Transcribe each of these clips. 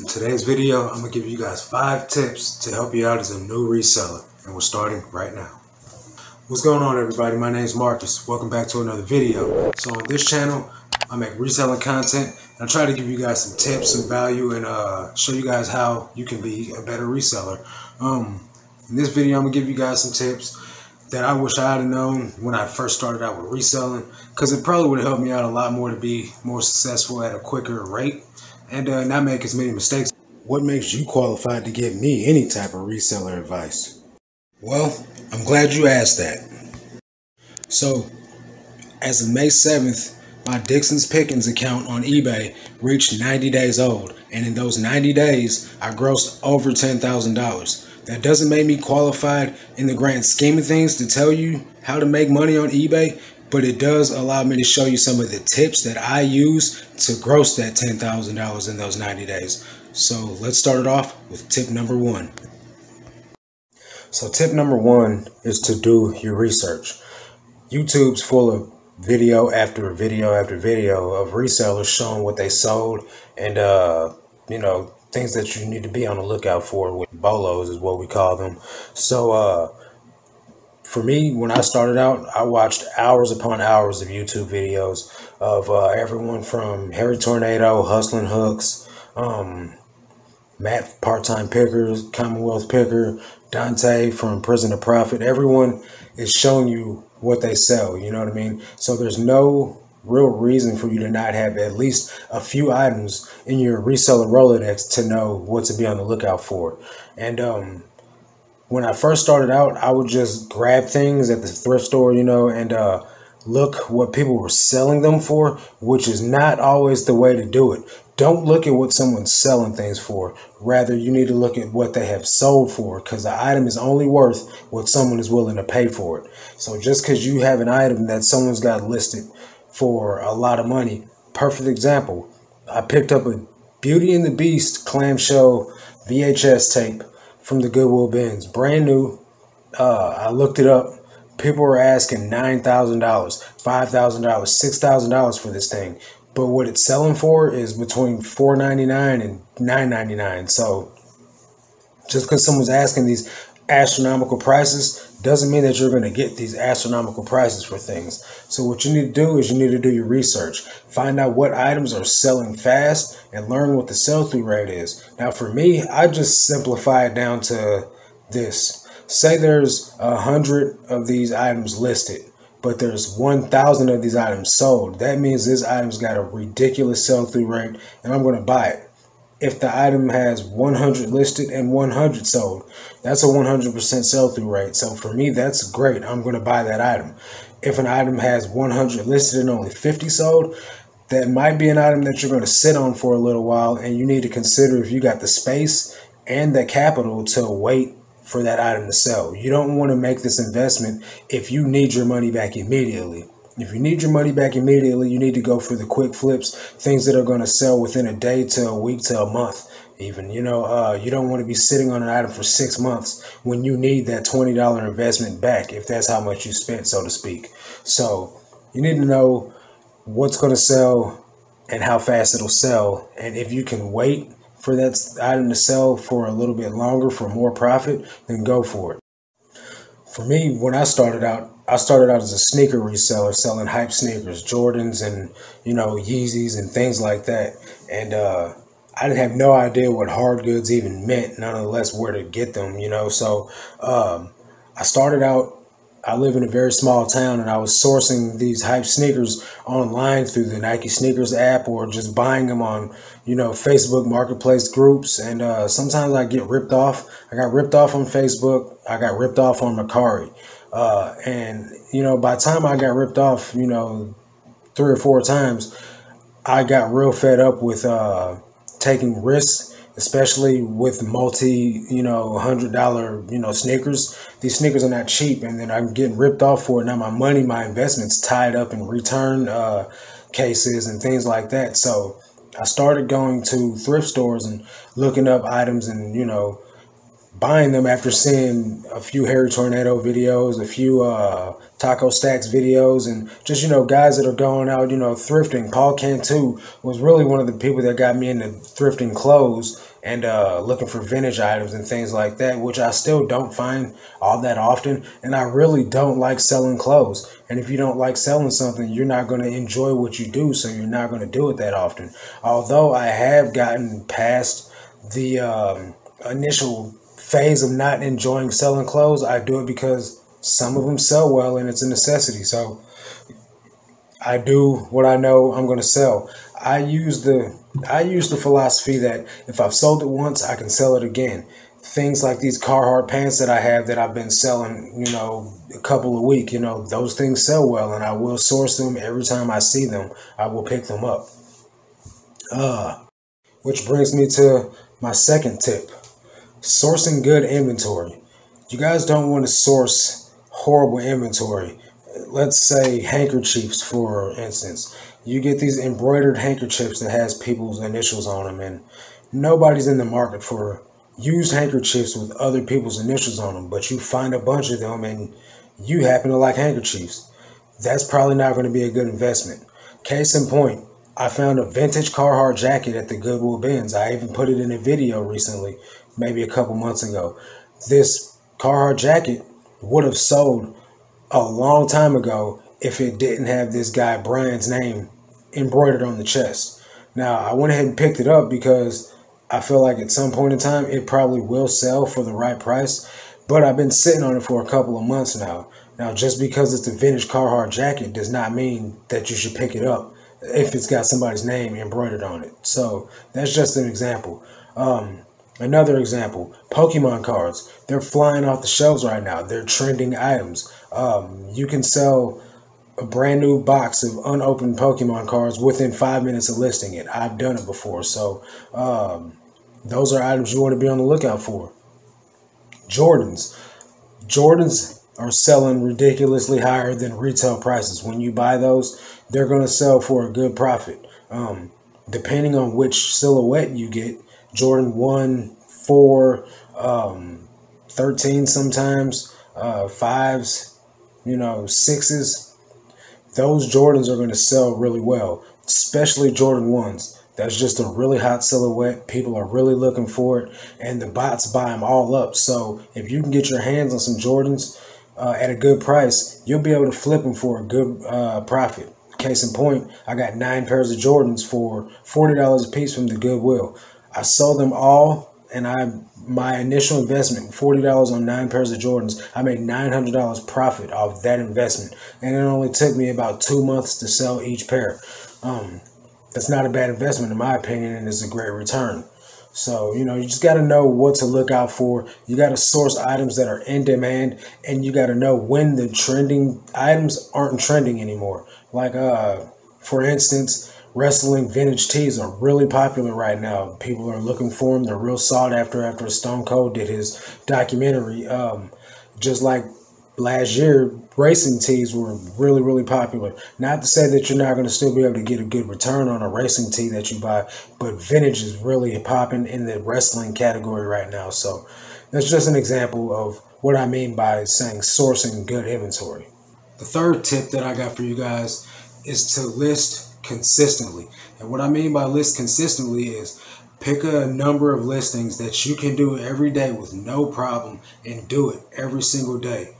In today's video, I'm gonna give you guys five tips to help you out as a new reseller, and we're starting right now. What's going on everybody? My name is Marcus. Welcome back to another video. So on this channel, I make reselling content, and I try to give you guys some tips, some value, and uh, show you guys how you can be a better reseller. Um, in this video, I'm gonna give you guys some tips that I wish I had known when I first started out with reselling, because it probably would have helped me out a lot more to be more successful at a quicker rate and uh, not make as many mistakes. What makes you qualified to give me any type of reseller advice? Well, I'm glad you asked that. So, as of May 7th, my Dixon's Pickins account on eBay reached 90 days old, and in those 90 days, I grossed over $10,000. That doesn't make me qualified in the grand scheme of things to tell you how to make money on eBay, but it does allow me to show you some of the tips that I use to gross that $10,000 in those 90 days. So let's start it off with tip number one. So tip number one is to do your research. YouTube's full of video after video after video of resellers showing what they sold and, uh, you know, things that you need to be on the lookout for with bolos is what we call them. So, uh, for me, when I started out, I watched hours upon hours of YouTube videos of uh, everyone from Harry Tornado, Hustling Hooks, um, Matt Part Time Pickers, Commonwealth Picker, Dante from Prison to Profit. Everyone is showing you what they sell. You know what I mean? So there's no real reason for you to not have at least a few items in your reseller Rolodex to know what to be on the lookout for. And um, when I first started out, I would just grab things at the thrift store, you know, and uh, look what people were selling them for, which is not always the way to do it. Don't look at what someone's selling things for. Rather, you need to look at what they have sold for because the item is only worth what someone is willing to pay for it. So just because you have an item that someone's got listed for a lot of money, perfect example. I picked up a Beauty and the Beast clamshell VHS tape from the Goodwill bins, brand new. Uh, I looked it up. People were asking nine thousand dollars, five thousand dollars, six thousand dollars for this thing, but what it's selling for is between four ninety nine and nine ninety nine. So, just because someone's asking these astronomical prices doesn't mean that you're going to get these astronomical prices for things. So what you need to do is you need to do your research. Find out what items are selling fast and learn what the sell-through rate is. Now for me, I just simplify it down to this. Say there's a hundred of these items listed, but there's 1,000 of these items sold. That means this item's got a ridiculous sell-through rate and I'm going to buy it if the item has 100 listed and 100 sold. That's a 100% sell through rate. So for me, that's great. I'm going to buy that item. If an item has 100 listed and only 50 sold, that might be an item that you're going to sit on for a little while and you need to consider if you got the space and the capital to wait for that item to sell. You don't want to make this investment if you need your money back immediately. If you need your money back immediately, you need to go for the quick flips, things that are going to sell within a day to a week to a month. Even you know, uh, you don't want to be sitting on an item for six months when you need that twenty dollar investment back, if that's how much you spent, so to speak. So you need to know what's going to sell and how fast it'll sell, and if you can wait for that item to sell for a little bit longer for more profit, then go for it. For me, when I started out, I started out as a sneaker reseller selling hype sneakers, Jordans and, you know, Yeezys and things like that. And uh, I didn't have no idea what hard goods even meant, nonetheless, where to get them, you know. So um, I started out I live in a very small town and I was sourcing these hype sneakers online through the Nike sneakers app or just buying them on, you know, Facebook marketplace groups. And uh, sometimes I get ripped off. I got ripped off on Facebook. I got ripped off on Mercari. Uh, and, you know, by the time I got ripped off, you know, three or four times, I got real fed up with uh, taking risks especially with multi, you know, hundred dollar, you know, sneakers. These sneakers are not cheap, and then I'm getting ripped off for it. Now my money, my investments tied up in return uh, cases and things like that. So I started going to thrift stores and looking up items and you know buying them after seeing a few Harry Tornado videos, a few uh, Taco Stacks videos, and just, you know, guys that are going out, you know, thrifting. Paul Cantu was really one of the people that got me into thrifting clothes and uh, looking for vintage items and things like that, which I still don't find all that often. And I really don't like selling clothes. And if you don't like selling something, you're not going to enjoy what you do, so you're not going to do it that often. Although I have gotten past the um, initial phase of not enjoying selling clothes, I do it because some of them sell well and it's a necessity. So I do what I know I'm going to sell. I use the I use the philosophy that if I've sold it once, I can sell it again. Things like these Carhartt pants that I have that I've been selling, you know, a couple a week, you know, those things sell well and I will source them every time I see them. I will pick them up. Uh, which brings me to my second tip sourcing good inventory. You guys don't want to source horrible inventory. Let's say handkerchiefs, for instance. You get these embroidered handkerchiefs that has people's initials on them, and nobody's in the market for used handkerchiefs with other people's initials on them. But you find a bunch of them, and you happen to like handkerchiefs. That's probably not going to be a good investment. Case in point, I found a vintage Carhartt jacket at the Goodwill bins. I even put it in a video recently maybe a couple months ago. This Carhartt jacket would have sold a long time ago if it didn't have this guy Brian's name embroidered on the chest. Now, I went ahead and picked it up because I feel like at some point in time it probably will sell for the right price, but I've been sitting on it for a couple of months now. Now, just because it's a vintage Carhartt jacket does not mean that you should pick it up if it's got somebody's name embroidered on it. So that's just an example. Um, Another example, Pokemon cards. They're flying off the shelves right now. They're trending items. Um, you can sell a brand new box of unopened Pokemon cards within five minutes of listing it. I've done it before. So um, those are items you want to be on the lookout for. Jordans. Jordans are selling ridiculously higher than retail prices. When you buy those, they're going to sell for a good profit. Um, depending on which silhouette you get, Jordan 1, 4, um, 13 sometimes, uh, 5s, you know, 6s. Those Jordans are going to sell really well, especially Jordan 1s. That's just a really hot silhouette. People are really looking for it, and the bots buy them all up. So if you can get your hands on some Jordans uh, at a good price, you'll be able to flip them for a good uh, profit. Case in point, I got nine pairs of Jordans for $40 a piece from the Goodwill. I sold them all, and I my initial investment forty dollars on nine pairs of Jordans. I made nine hundred dollars profit off that investment, and it only took me about two months to sell each pair. Um, that's not a bad investment in my opinion, and it's a great return. So, you know, you just got to know what to look out for. You got to source items that are in demand and you got to know when the trending items aren't trending anymore. Like, uh, for instance, wrestling vintage tees are really popular right now. People are looking for them. They're real sought after after Stone Cold did his documentary. Um, just like last year, racing tees were really, really popular. Not to say that you're not going to still be able to get a good return on a racing tee that you buy, but vintage is really popping in the wrestling category right now. So that's just an example of what I mean by saying sourcing good inventory. The third tip that I got for you guys is to list consistently. And what I mean by list consistently is pick a number of listings that you can do every day with no problem and do it every single day.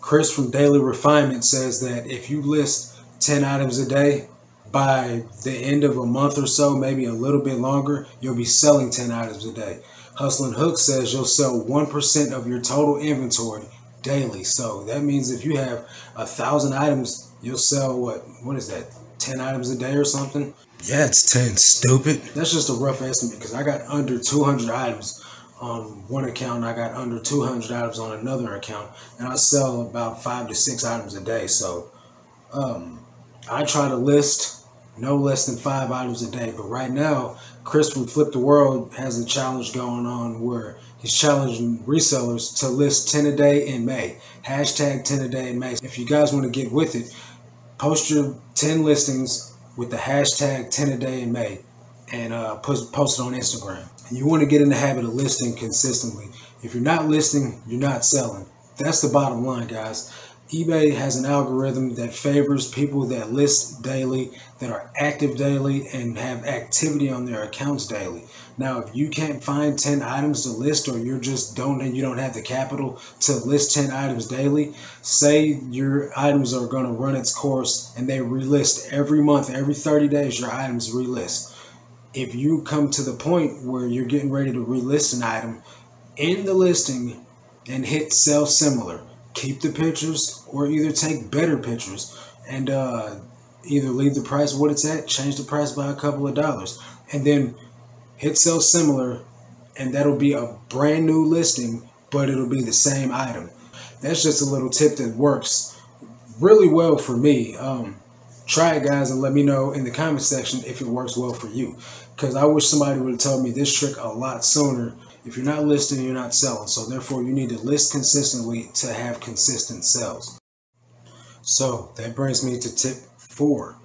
Chris from Daily Refinement says that if you list 10 items a day, by the end of a month or so, maybe a little bit longer, you'll be selling 10 items a day. Hustling Hook says you'll sell 1% of your total inventory daily. So that means if you have a thousand items, you'll sell what? What is that? 10 items a day or something. Yeah, it's 10. Stupid. That's just a rough estimate because I got under 200 items on one account. I got under 200 items on another account. And I sell about five to six items a day. So um, I try to list no less than five items a day. But right now, Chris from Flip the World has a challenge going on where he's challenging resellers to list 10 a day in May. Hashtag 10 a day in May. If you guys want to get with it, Post your 10 listings with the hashtag 10 a day in May and uh, post, post it on Instagram. And you want to get in the habit of listing consistently. If you're not listing, you're not selling. That's the bottom line, guys eBay has an algorithm that favors people that list daily, that are active daily, and have activity on their accounts daily. Now, if you can't find 10 items to list or you're just don't and you don't have the capital to list 10 items daily, say your items are going to run its course and they relist every month, every 30 days, your items relist. If you come to the point where you're getting ready to relist an item in the listing and hit sell similar, keep the pictures or either take better pictures and uh, either leave the price what it's at, change the price by a couple of dollars, and then hit sell similar, and that'll be a brand new listing, but it'll be the same item. That's just a little tip that works really well for me. Um, try it, guys, and let me know in the comment section if it works well for you. Because I wish somebody would have told me this trick a lot sooner if you're not listing, you're not selling. So therefore, you need to list consistently to have consistent sales. So that brings me to tip four.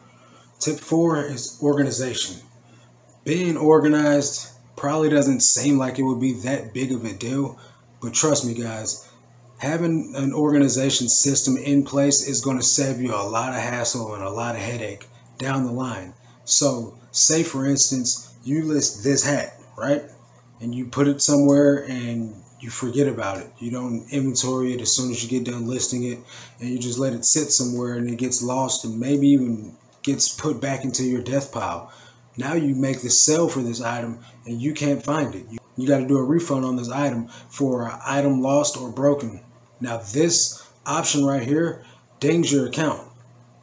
Tip four is organization. Being organized probably doesn't seem like it would be that big of a deal, but trust me, guys, having an organization system in place is going to save you a lot of hassle and a lot of headache down the line. So, say for instance, you list this hat, right? And you put it somewhere and you forget about it. You don't inventory it as soon as you get done listing it, and you just let it sit somewhere and it gets lost and maybe even gets put back into your death pile. Now you make the sale for this item and you can't find it. You, you got to do a refund on this item for an item lost or broken. Now this option right here dings your account.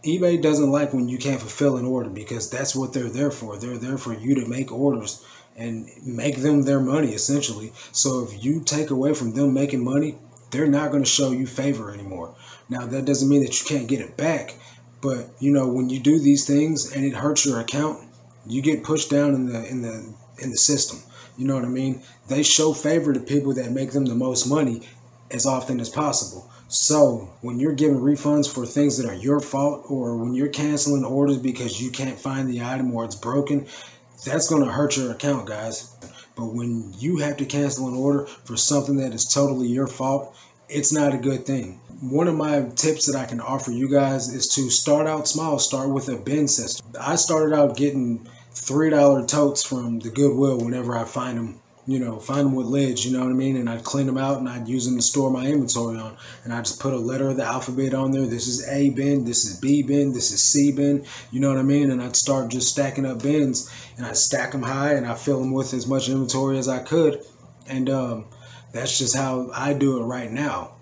eBay doesn't like when you can't fulfill an order because that's what they're there for. They're there for you to make orders and make them their money essentially. So if you take away from them making money, they're not going to show you favor anymore. Now that doesn't mean that you can't get it back, but you know when you do these things and it hurts your account, you get pushed down in the in the in the system. You know what I mean? They show favor to people that make them the most money as often as possible. So when you're giving refunds for things that are your fault or when you're canceling orders because you can't find the item or it's broken, that's going to hurt your account, guys. But when you have to cancel an order for something that is totally your fault, it's not a good thing. One of my tips that I can offer you guys is to start out small. Start with a bin system. I started out getting $3 totes from the Goodwill whenever I find them you know, find them with lids, you know what I mean? And I'd clean them out and I'd use them to store my inventory on. And I just put a letter of the alphabet on there. This is A bin, this is B bin, this is C bin, you know what I mean? And I'd start just stacking up bins and I'd stack them high and I fill them with as much inventory as I could. And um, that's just how I do it right now.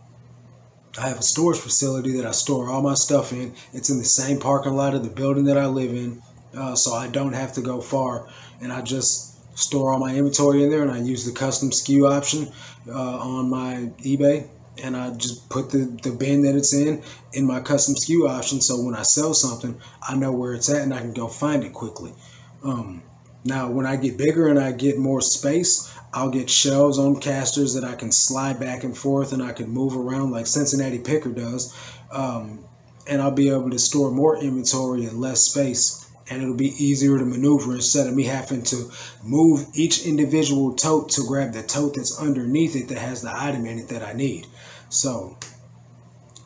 I have a storage facility that I store all my stuff in. It's in the same parking lot of the building that I live in. Uh, so I don't have to go far. And I just store all my inventory in there and I use the custom SKU option uh, on my eBay and I just put the, the bin that it's in in my custom SKU option so when I sell something I know where it's at and I can go find it quickly. Um, now when I get bigger and I get more space I'll get shelves on casters that I can slide back and forth and I can move around like Cincinnati Picker does um, and I'll be able to store more inventory in less space and it'll be easier to maneuver instead of me having to move each individual tote to grab the tote that's underneath it that has the item in it that I need. So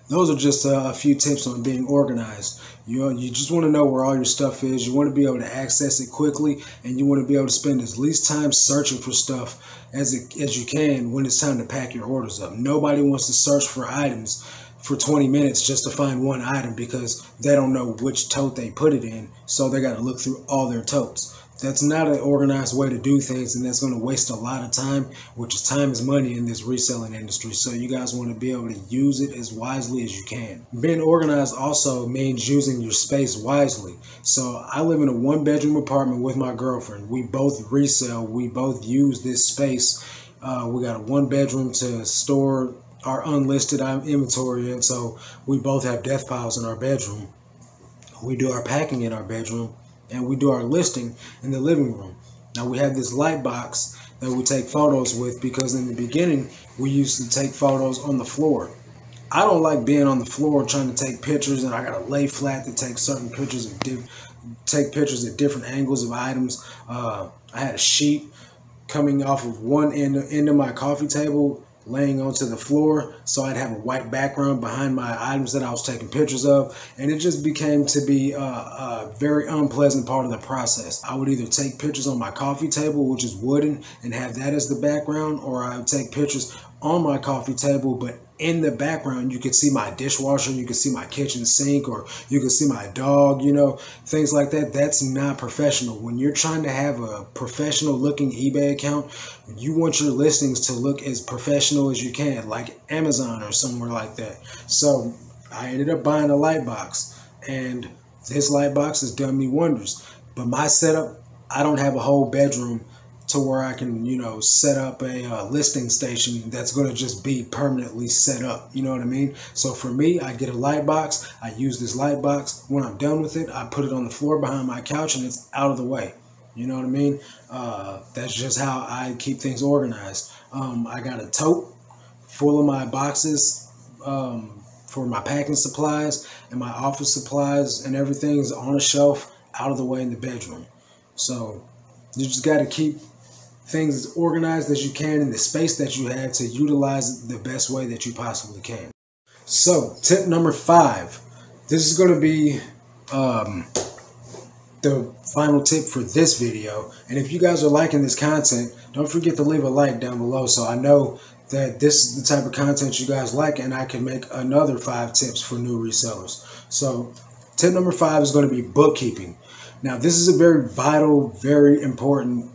those are just uh, a few tips on being organized. You know, you just want to know where all your stuff is. You want to be able to access it quickly, and you want to be able to spend as least time searching for stuff as it, as you can when it's time to pack your orders up. Nobody wants to search for items for 20 minutes just to find one item because they don't know which tote they put it in. So they got to look through all their totes. That's not an organized way to do things, and that's going to waste a lot of time, which is time is money in this reselling industry. So you guys want to be able to use it as wisely as you can. Being organized also means using your space wisely. So I live in a one bedroom apartment with my girlfriend. We both resell, we both use this space. Uh, we got a one bedroom to store our unlisted inventory, and so we both have death piles in our bedroom. We do our packing in our bedroom, and we do our listing in the living room. Now we have this light box that we take photos with because in the beginning we used to take photos on the floor. I don't like being on the floor trying to take pictures, and I gotta lay flat to take certain pictures of take pictures at different angles of items. Uh, I had a sheet coming off of one end, end of my coffee table laying onto the floor so I'd have a white background behind my items that I was taking pictures of and it just became to be a, a, very unpleasant part of the process. I would either take pictures on my coffee table which is wooden and have that as the background or I would take pictures on my coffee table but in the background you can see my dishwasher you can see my kitchen sink or you can see my dog you know things like that. That's not professional. When you're trying to have a professional looking ebay account you want your listings to look as professional as you can like amazon or somewhere like that. So i ended up buying a light box and this light box has done me wonders. But my setup i don't have a whole bedroom to where I can, you know, set up a uh, listing station that's going to just be permanently set up. You know what I mean? So for me, I get a light box. I use this light box. When I'm done with it, I put it on the floor behind my couch and it's out of the way. You know what I mean? Uh, that's just how I keep things organized. Um, I got a tote full of my boxes um, for my packing supplies and my office supplies and everything is on a shelf out of the way in the bedroom. So you just got to keep things as organized as you can in the space that you have to utilize the best way that you possibly can. So, tip number five. This is going to be um, the final tip for this video. And if you guys are liking this content, don't forget to leave a like down below so I know that this is the type of content you guys like and I can make another five tips for new resellers. So, tip number five is going to be bookkeeping. Now, this is a very vital, very important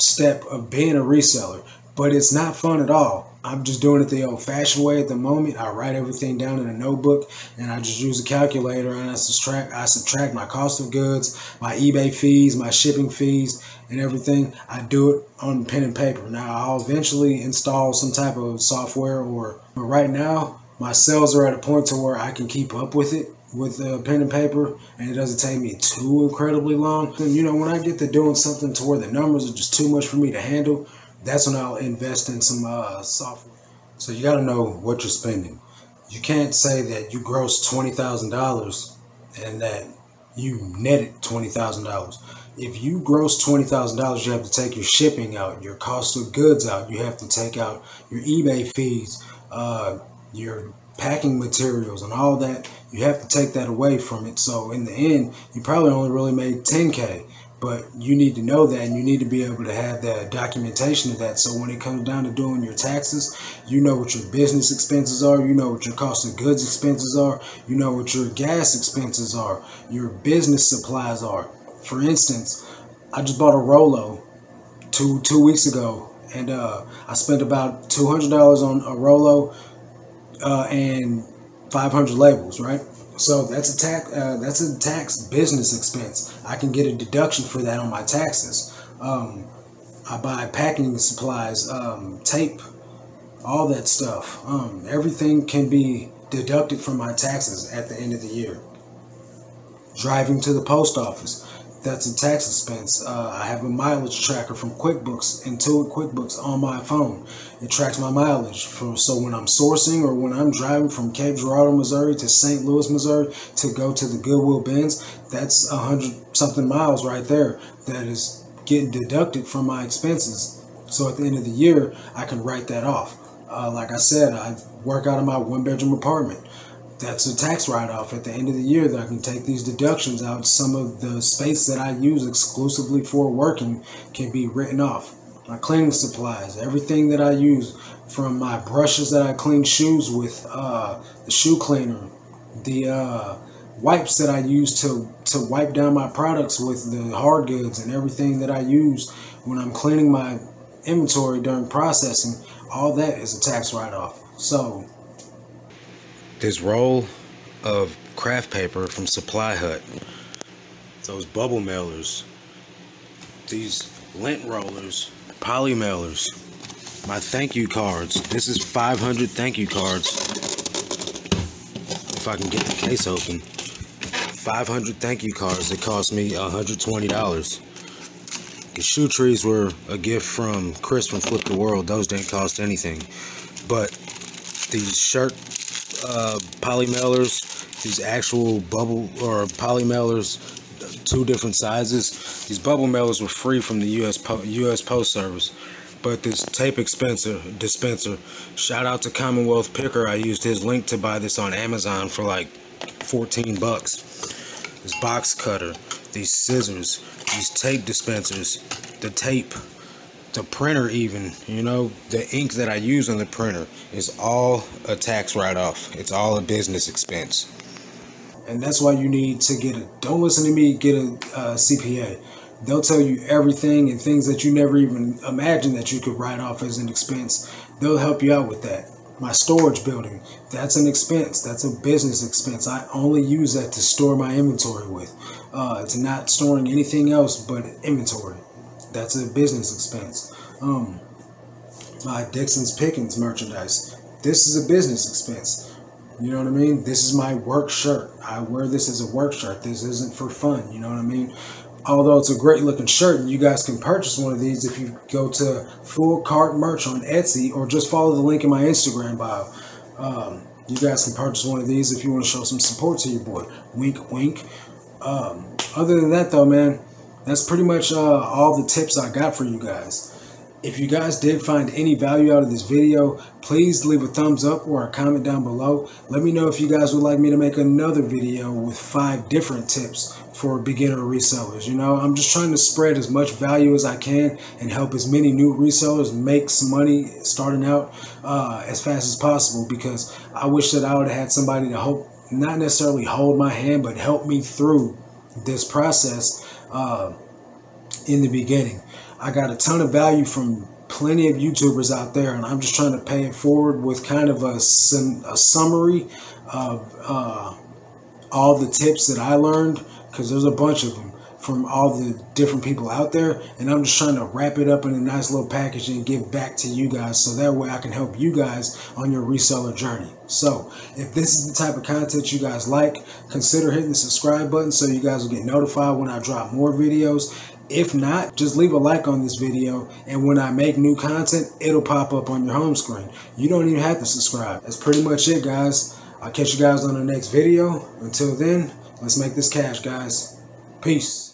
step of being a reseller, but it's not fun at all. I'm just doing it the old fashioned way at the moment. I write everything down in a notebook and I just use a calculator and I subtract I subtract my cost of goods, my eBay fees, my shipping fees, and everything. I do it on pen and paper. Now I'll eventually install some type of software or but right now my sales are at a point to where I can keep up with it with uh, pen and paper and it doesn't take me too incredibly long. You know, when I get to doing something to where the numbers are just too much for me to handle, that's when I'll invest in some uh, software. So you got to know what you're spending. You can't say that you gross $20,000 and that you netted $20,000. If you gross $20,000, you have to take your shipping out, your cost of goods out. You have to take out your eBay fees, uh, your packing materials and all that, you have to take that away from it. So in the end, you probably only really made 10K, but you need to know that and you need to be able to have that documentation of that. So when it comes down to doing your taxes, you know what your business expenses are, you know what your cost of goods expenses are, you know what your gas expenses are, your business supplies are. For instance, I just bought a Rollo two two weeks ago and uh, I spent about $200 on a Rollo uh, and 500 labels, right? So that's a tax. Uh, that's a tax business expense. I can get a deduction for that on my taxes. Um, I buy packing supplies, um, tape, all that stuff. Um, everything can be deducted from my taxes at the end of the year. Driving to the post office that's a tax expense. Uh, I have a mileage tracker from QuickBooks, Intuit QuickBooks on my phone. It tracks my mileage. For, so when I'm sourcing or when I'm driving from Cape Girardeau, Missouri to St. Louis, Missouri to go to the Goodwill bins, that's a hundred something miles right there that is getting deducted from my expenses. So at the end of the year, I can write that off. Uh, like I said, I work out of my one bedroom apartment that's a tax write-off at the end of the year that I can take these deductions out. Some of the space that I use exclusively for working can be written off. My cleaning supplies, everything that I use from my brushes that I clean shoes with, uh, the shoe cleaner, the uh, wipes that I use to, to wipe down my products with the hard goods and everything that I use when I'm cleaning my inventory during processing, all that is a tax write-off. So this roll of craft paper from Supply Hut, those bubble mailers, these lint rollers, poly mailers, my thank you cards. This is 500 thank you cards. If I can get the case open. 500 thank you cards that cost me $120. The shoe trees were a gift from Chris from Flip the World. Those didn't cost anything. But these shirt uh, poly mailers, these actual bubble or poly mailers, two different sizes. These bubble mailers were free from the U.S. Po U.S. Post Service, but this tape dispenser, dispenser, shout out to Commonwealth Picker. I used his link to buy this on Amazon for like 14 bucks. This box cutter, these scissors, these tape dispensers, the tape, the printer even, you know, the ink that I use on the printer is all a tax write-off. It's all a business expense and that's why you need to get a. Don't listen to me. Get a uh, CPA. They'll tell you everything and things that you never even imagined that you could write off as an expense. They'll help you out with that. My storage building, that's an expense. That's a business expense. I only use that to store my inventory with. Uh, it's not storing anything else but inventory. That's a business expense. Um, my Dixon's Pickins merchandise. This is a business expense. You know what I mean? This is my work shirt. I wear this as a work shirt. This isn't for fun. You know what I mean? Although it's a great looking shirt, and you guys can purchase one of these if you go to Full Cart Merch on Etsy or just follow the link in my Instagram bio. Um, you guys can purchase one of these if you want to show some support to your boy. Wink, wink. Um, other than that, though, man, that's pretty much uh, all the tips I got for you guys. If you guys did find any value out of this video, please leave a thumbs up or a comment down below. Let me know if you guys would like me to make another video with five different tips for beginner resellers. You know, I'm just trying to spread as much value as I can and help as many new resellers make some money starting out uh, as fast as possible because I wish that I would have had somebody to help, not necessarily hold my hand, but help me through this process uh, in the beginning. I got a ton of value from plenty of YouTubers out there, and I'm just trying to pay it forward with kind of a, a summary of uh, all the tips that I learned, because there's a bunch of them from all the different people out there, and I'm just trying to wrap it up in a nice little package and give back to you guys so that way I can help you guys on your reseller journey. So, if this is the type of content you guys like, consider hitting the subscribe button so you guys will get notified when I drop more videos if not, just leave a like on this video and when I make new content, it'll pop up on your home screen. You don't even have to subscribe. That's pretty much it, guys. I'll catch you guys on the next video. Until then, let's make this cash, guys. Peace.